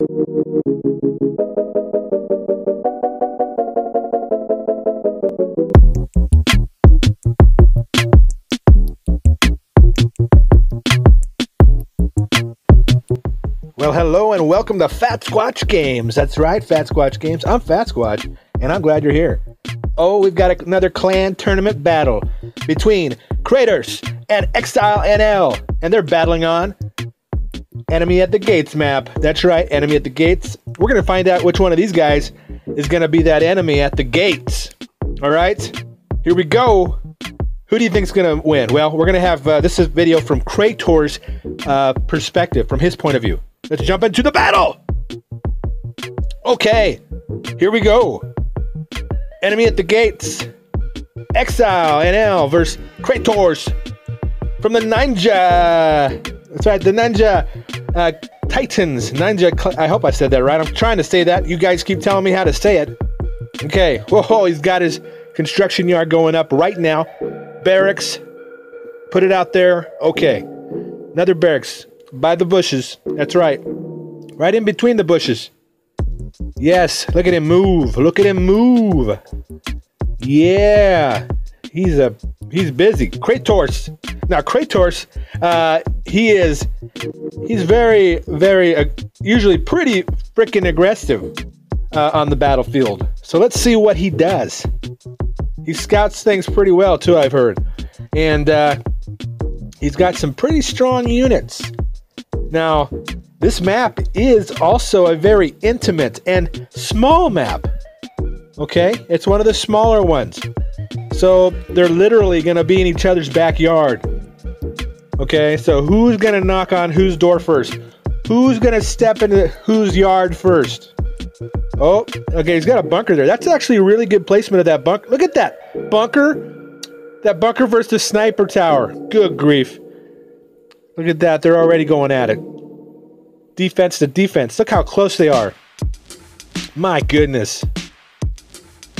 Well, hello and welcome to Fat Squatch Games. That's right, Fat Squatch Games. I'm Fat Squatch, and I'm glad you're here. Oh, we've got another clan tournament battle between Kratos and Exile NL, and they're battling on Enemy at the Gates map. That's right, Enemy at the Gates. We're going to find out which one of these guys is going to be that enemy at the gates. All right, here we go. Who do you think is going to win? Well, we're going to have uh, this is video from Kratos' uh, perspective, from his point of view. Let's jump into the battle. Okay, here we go. Enemy at the gates. Exile NL versus Kratos from the Ninja. That's right, the Ninja uh, Titans. Ninja. I hope I said that right. I'm trying to say that. You guys keep telling me how to say it. Okay. Whoa, he's got his construction yard going up right now. Barracks. Put it out there. Okay. Another barracks by the bushes. That's right. Right in between the bushes. Yes, look at him move. Look at him move. Yeah. He's a he's busy. Kratos. Now Kratos, uh, he is he's very very uh, usually pretty freaking aggressive uh, on the battlefield. So let's see what he does. He scouts things pretty well too, I've heard, and uh, he's got some pretty strong units. Now, this map is also a very intimate and small map. Okay, it's one of the smaller ones. So they're literally going to be in each other's backyard. Okay, so who's to knock on whose door first? Who's to step into whose yard first? Oh, okay, he's got a bunker there. That's actually a really good placement of that bunker. Look at that bunker. That bunker versus the sniper tower. Good grief. Look at that. They're already going at it. Defense to defense. Look how close they are. My goodness.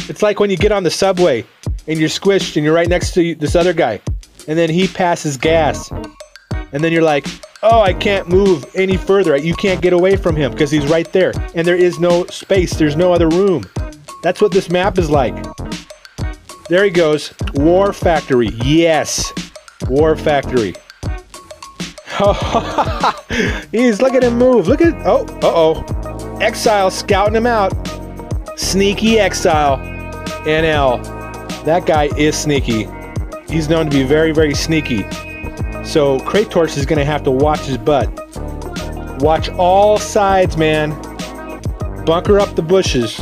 It's like when you get on the subway and you're squished and you're right next to this other guy. And then he passes gas. And then you're like, oh, I can't move any further. You can't get away from him because he's right there. And there is no space, there's no other room. That's what this map is like. There he goes. War Factory. Yes. War Factory. He's look at him move. Look at oh uh oh. Exile scouting him out. Sneaky Exile. NL. That guy is sneaky. He's known to be very, very sneaky. So Kratos is gonna have to watch his butt. Watch all sides, man. Bunker up the bushes.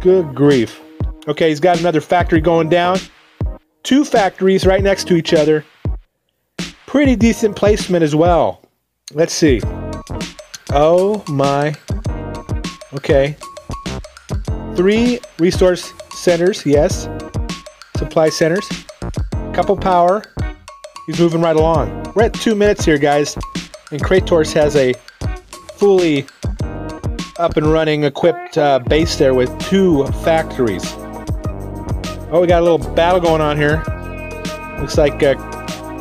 Good grief. Okay, he's got another factory going down. Two factories right next to each other. Pretty decent placement as well. Let's see. Oh my. Okay. Three resource centers, yes. Supply centers. Couple power. He's moving right along. We're at two minutes here, guys. And Kratos has a fully up and running equipped uh, base there with two factories. Oh, we got a little battle going on here. Looks like uh,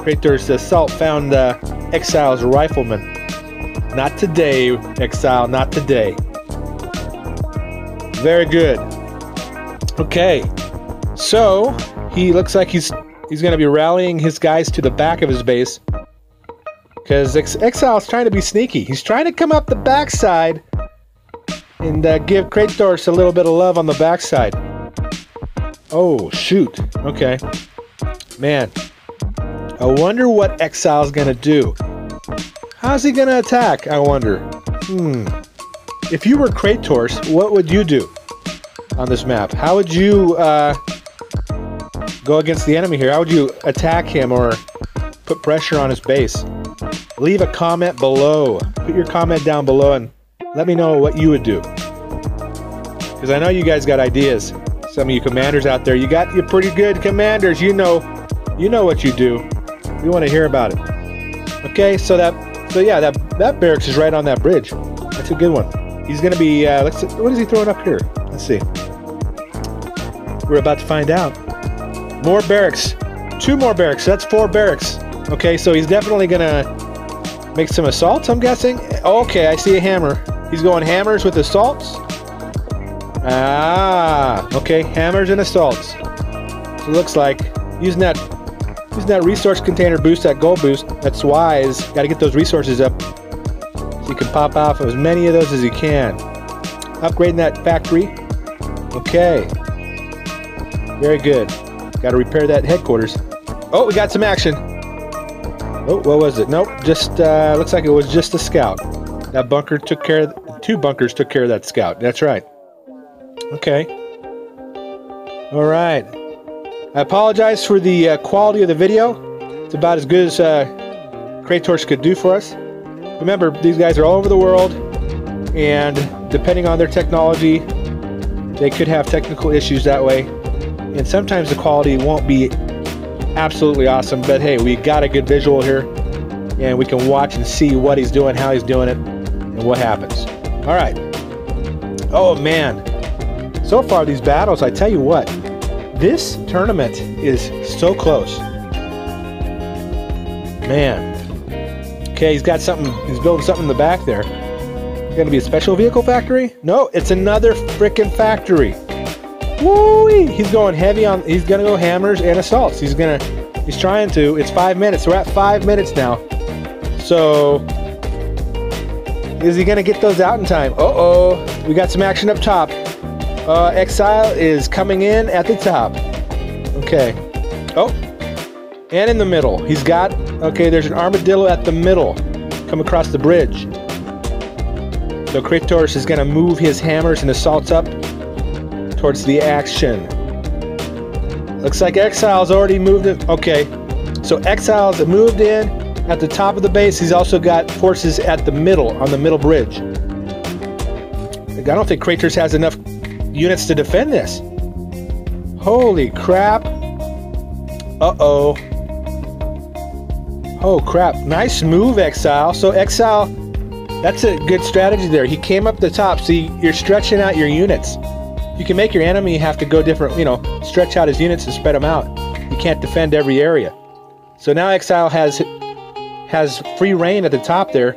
Kratos Assault found uh, Exile's rifleman. Not today, Exile, not today. Very good. Okay, so he looks like he's he's going to be rallying his guys to the back of his base because Ex- Exile's trying to be sneaky. He's trying to come up the backside and uh, give Kratos a little bit of love on the backside. Oh shoot! Okay, man. I wonder what Exile's gonna do. How's he gonna attack? I wonder. Hmm. If you were Kratos, what would you do on this map? How would you uh, go against the enemy here? How would you attack him or put pressure on his base? Leave a comment below. Put your comment down below and let me know what you would do. Because I know you guys got ideas. Some of you commanders out there, you got your pretty good commanders. You know, you know what you do. We want to hear about it. Okay, so that, so yeah, that that barracks is right on that bridge. That's a good one. He's gonna be. Uh, let's. See, what is he throwing up here? Let's see. We're about to find out. More barracks. Two more barracks. That's four barracks. Okay, so he's definitely gonna make some assaults. I'm guessing. Okay, I see a hammer. He's going hammers with assaults. Ah, okay, hammers and assaults. So looks like using that using that resource container boost, that gold boost. That's wise. Got to get those resources up so you can pop off as many of those as you can. Upgrading that factory. Okay. Very good. Got to repair that headquarters. Oh, we got some action. Oh, what was it? Nope, just uh, looks like it was just a scout. That bunker took care of, two bunkers took care of that scout. That's right. Okay. All right. I apologize for the uh, quality of the video. It's about as good as uh, Kratos could do for us. Remember, these guys are all over the world, and depending on their technology, they could have technical issues that way. And sometimes the quality won't be absolutely awesome, but hey, we got a good visual here, and we can watch and see what he's doing, how he's doing it, and what happens. All right. Oh man, so far these battles, I tell you what, this tournament is so close. Man. Okay, he's got something, he's building something in the back there. Gonna be a special vehicle factory? No, it's another freaking factory. Woo! He's going heavy on, he's gonna go hammers and assaults. He's gonna, he's trying to. It's five minutes. We're at five minutes now. So, is he gonna get those out in time? Uh oh, we got some action up top. Uh, Exile is coming in at the top. Okay. Oh, and in the middle. He's got, okay, there's an armadillo at the middle. Come across the bridge. So Kratos is to move his hammers and assaults up towards the action. Looks like Exile's already moved it. Okay. So Exile's moved in at the top of the base. He's also got forces at the middle, on the middle bridge. I don't think Kratos has enough units to defend this. Holy crap. Uh-oh. Oh crap. Nice move, Exile. So Exile, that's a good strategy there. He came up the top. See, you're stretching out your units. You can make your enemy have to go different, you know, stretch out his units and spread them out. You can't defend every area. So now Exile has has free reign at the top there.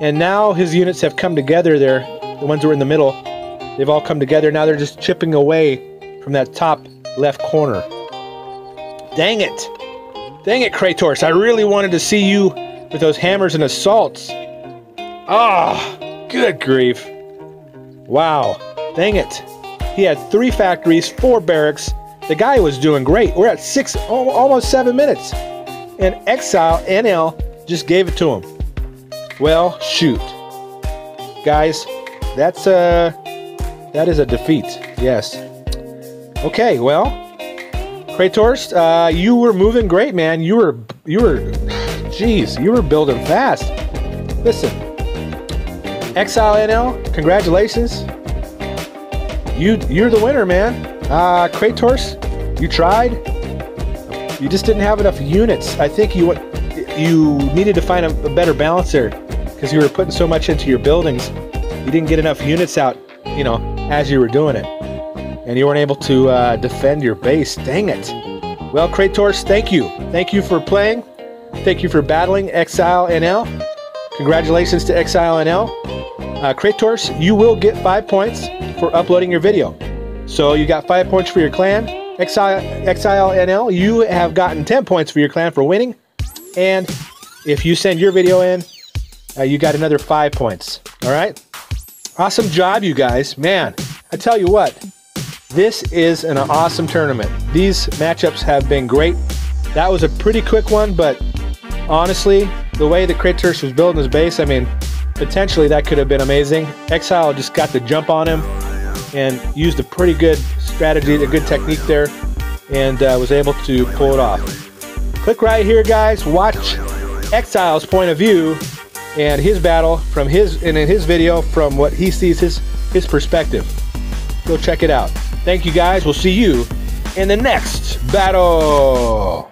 And now his units have come together there. The ones who are in the middle. They've all come together. Now they're just chipping away from that top left corner. Dang it. Dang it, Kratos. I really wanted to see you with those hammers and assaults. Ah, oh, good grief. Wow. Dang it. He had three factories, four barracks. The guy was doing great. We're at six, almost seven minutes. And Exile NL just gave it to him. Well, shoot. Guys, that's uh that is a defeat. Yes. Okay, well, Kratos, uh, you were moving great, man. You were, you were, jeez, you were building fast. Listen, Exile NL, congratulations. You, you're the winner, man. Uh, Kratos, you tried. You just didn't have enough units. I think you, you needed to find a, a better balance there because you were putting so much into your buildings. You didn't get enough units out, you know, as you were doing it. And you weren't able to uh, defend your base. Dang it. Well, Kratos, thank you. Thank you for playing. Thank you for battling Exile NL. Congratulations to Exile NL. Uh, Kratos, you will get five points for uploading your video. So you got five points for your clan. Exile, NL, you have gotten 10 points for your clan for winning. And if you send your video in, uh, you got another five points. All right? Awesome job, you guys. Man, I tell you what, this is an awesome tournament. These matchups have been great. That was a pretty quick one, but honestly, the way that Kratos was building his base, I mean, potentially that could have been amazing. Exile just got the jump on him and used a pretty good strategy, a good technique there, and uh, was able to pull it off. Click right here, guys. Watch Exile's point of view and his battle from his and in his video from what he sees his his perspective. Go check it out. Thank you guys. We'll see you in the next battle.